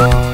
Whoa.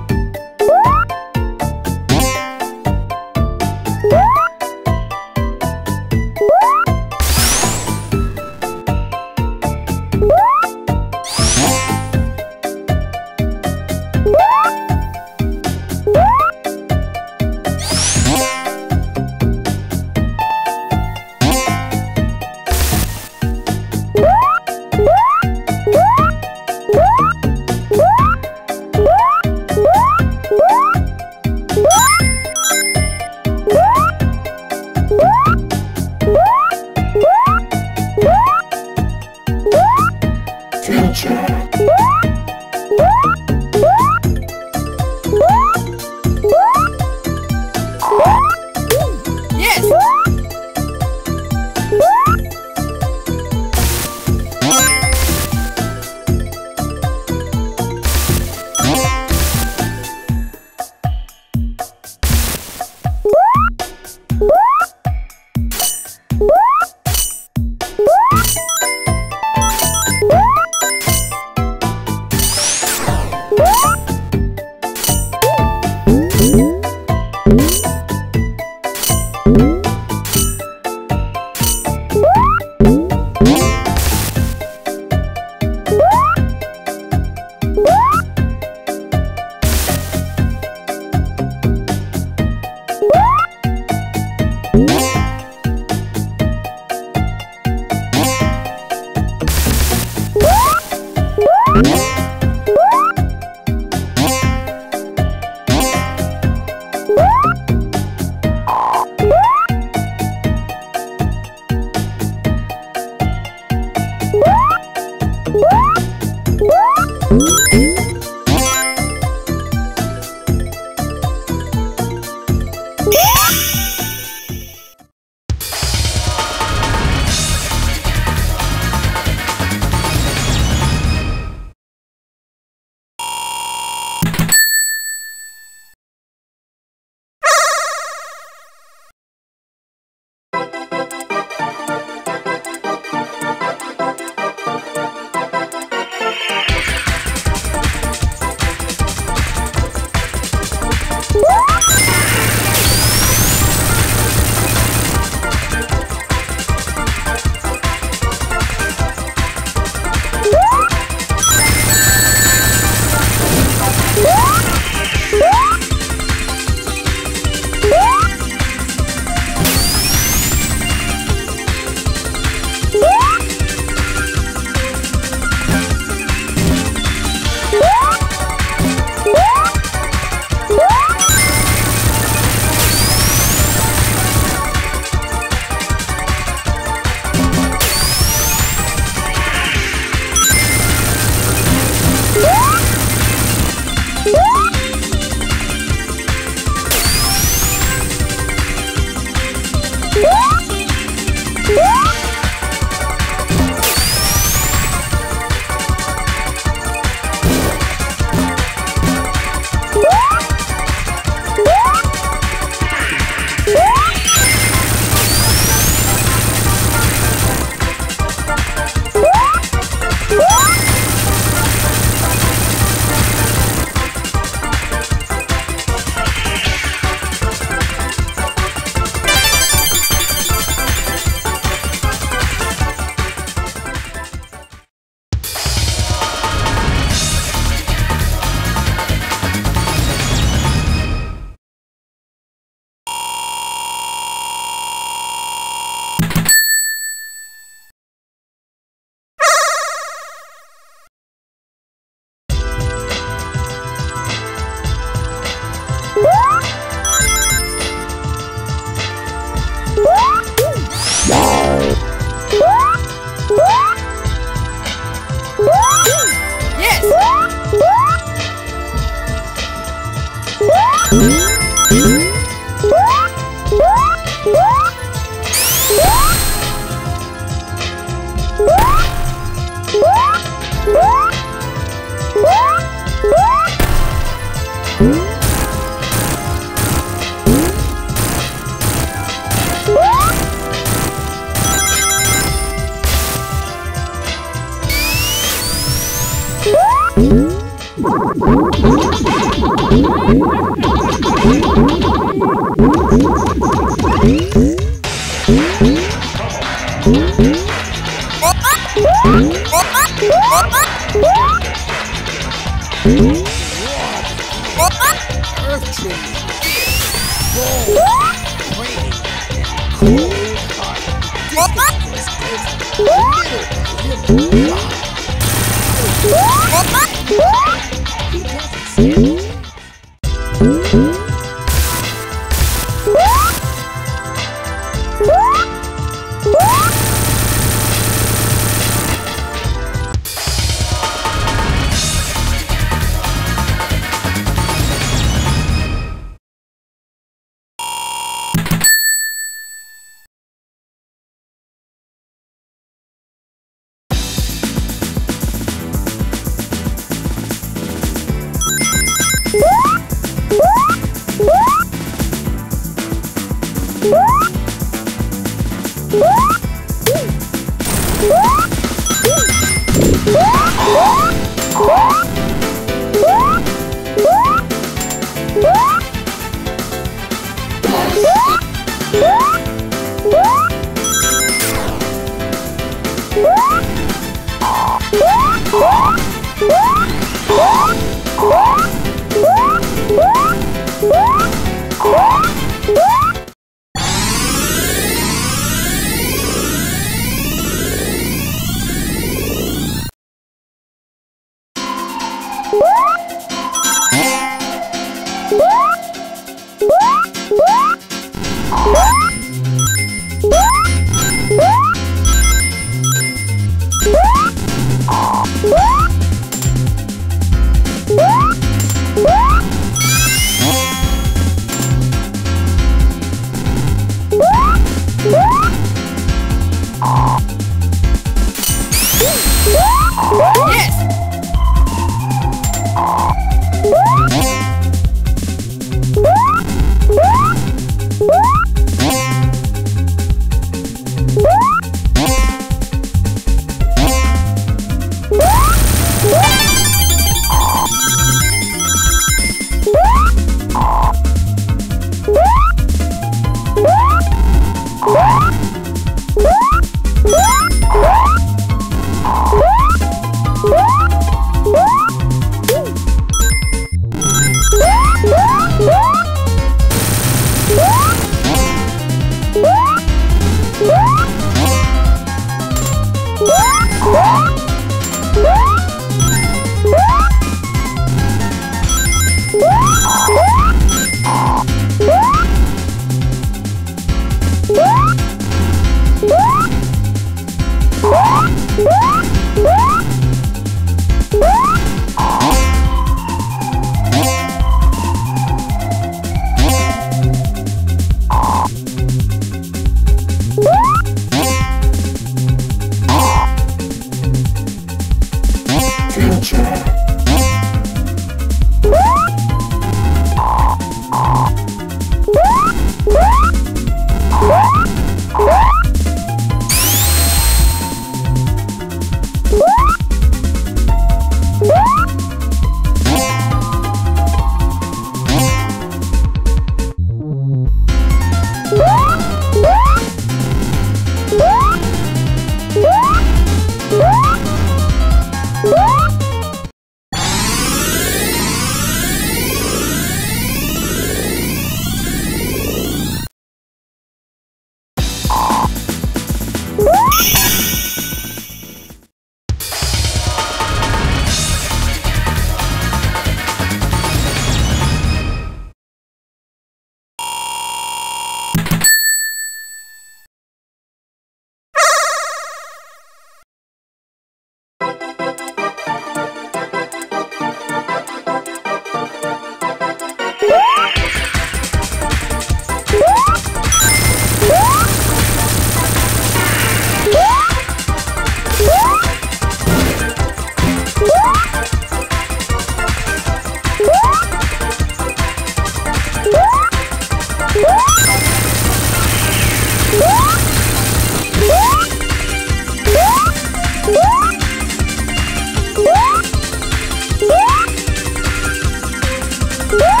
Woo!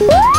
Woo!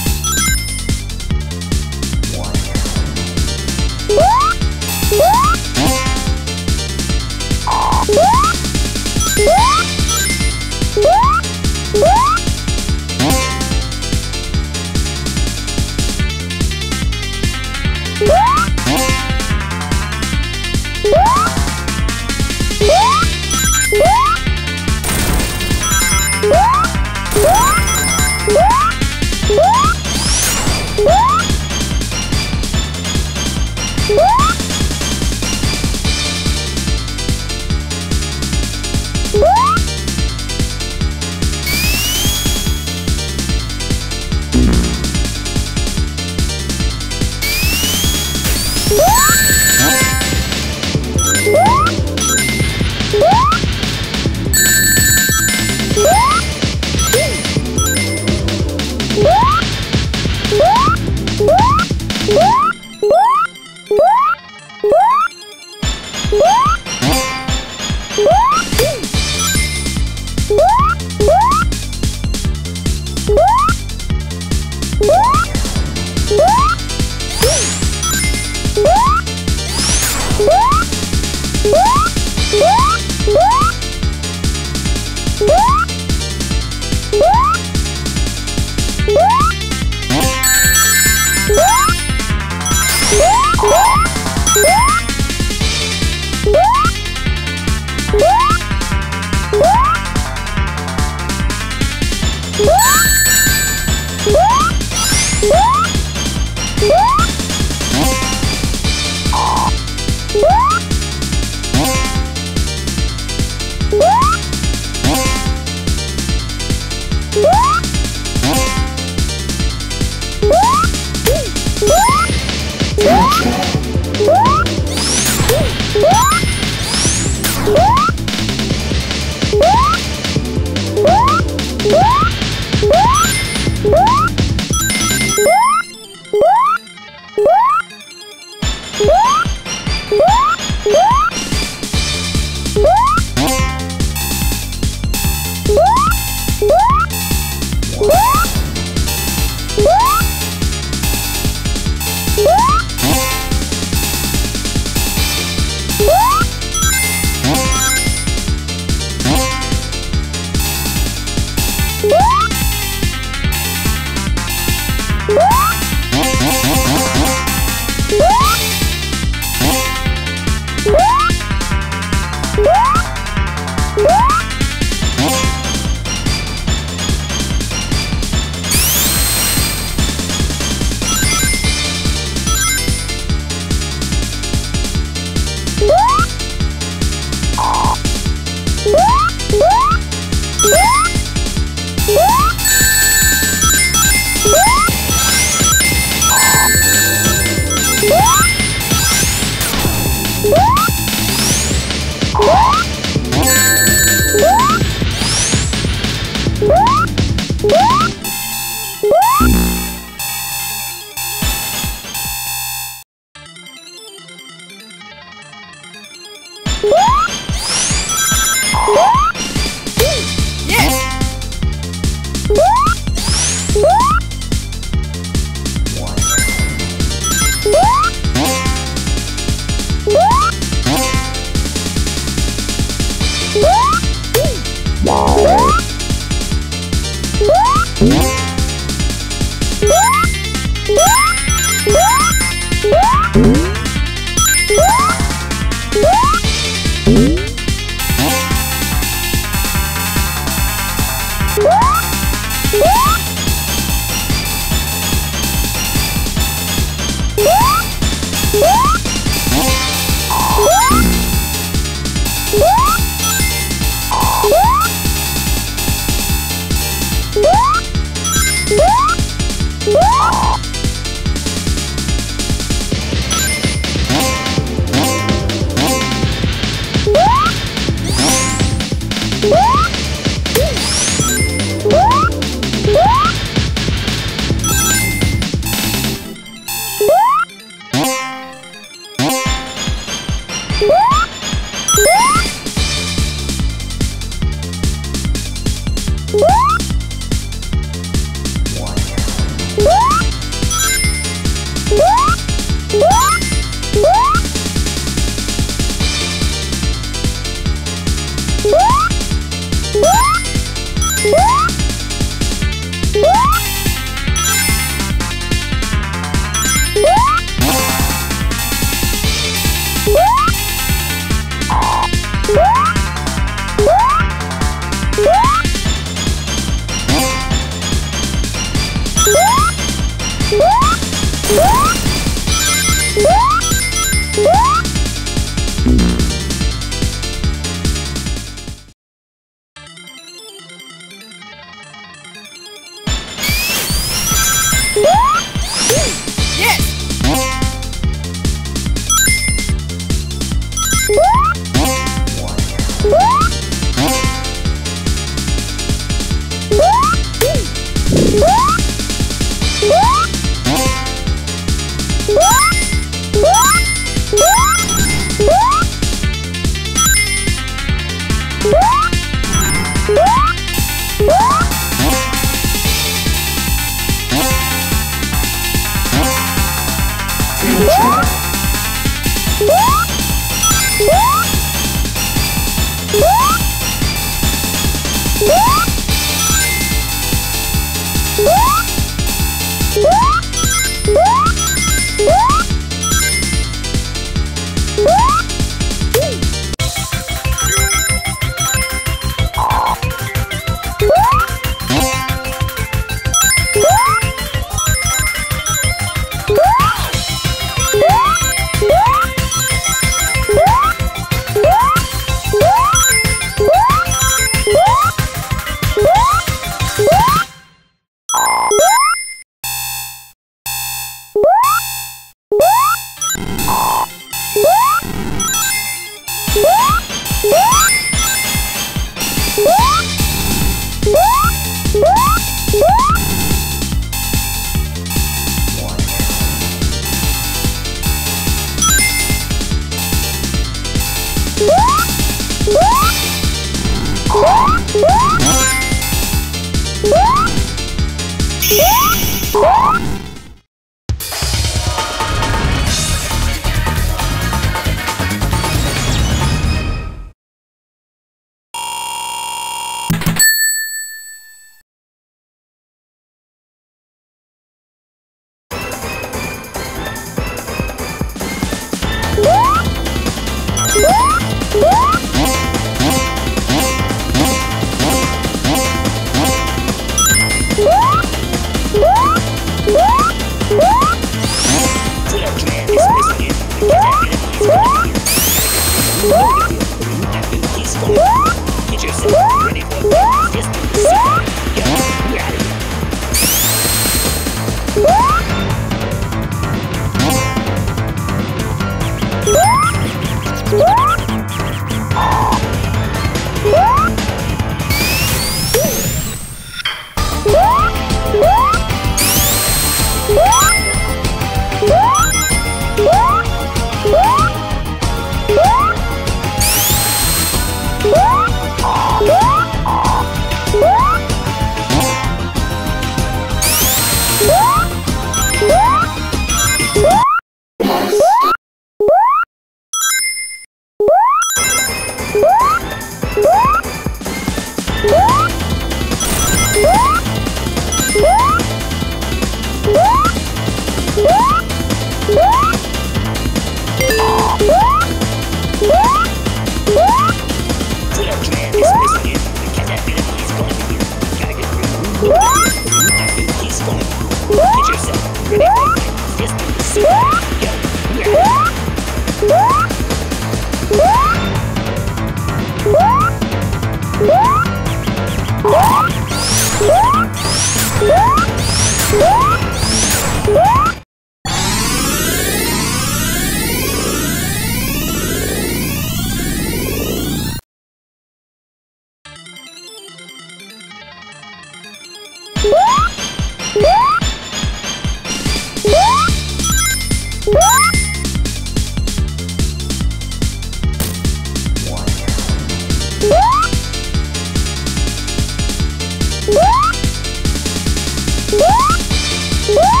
Woo!